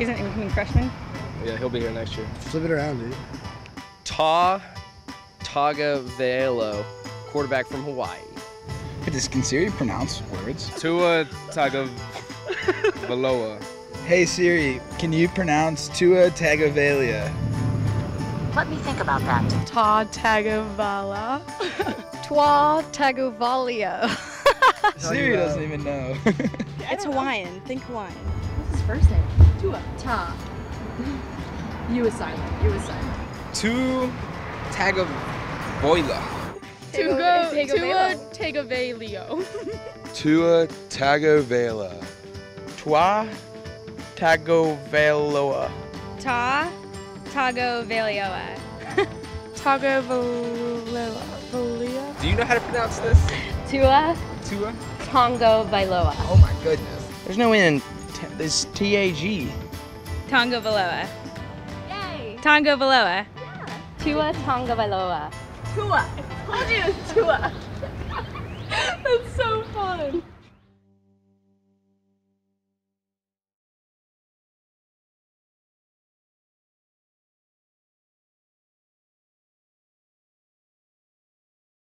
He's an incoming freshman. Yeah, he'll be here next year. Flip it around, dude. Ta Tagovailoa, quarterback from Hawaii. Does can Siri pronounce words? Tua Tagovailoa. Hey Siri, can you pronounce Tua Tagovailoa? Let me think about that. Ta Tagovala. Twa Tagovalia. Siri doesn't even know. It's Hawaiian. Think Hawaiian. What's his first name? Tua. Ta. U is silent. U is silent. Tu Tagovailoa. Tugo. Tua Tagovalio. Tua Tagovailoa. Twa Tagovailoa. Ta Tagovalioa. Tagovalia. Do you know how to pronounce this? Tua Tua? Tongo Vailoa. Oh my goodness. There's no N in t- this T A G. Tonga Valoa. Yay! Tonga Valoa. Yeah. Tua Tonga Valoa. Tua. I told you it was Tua.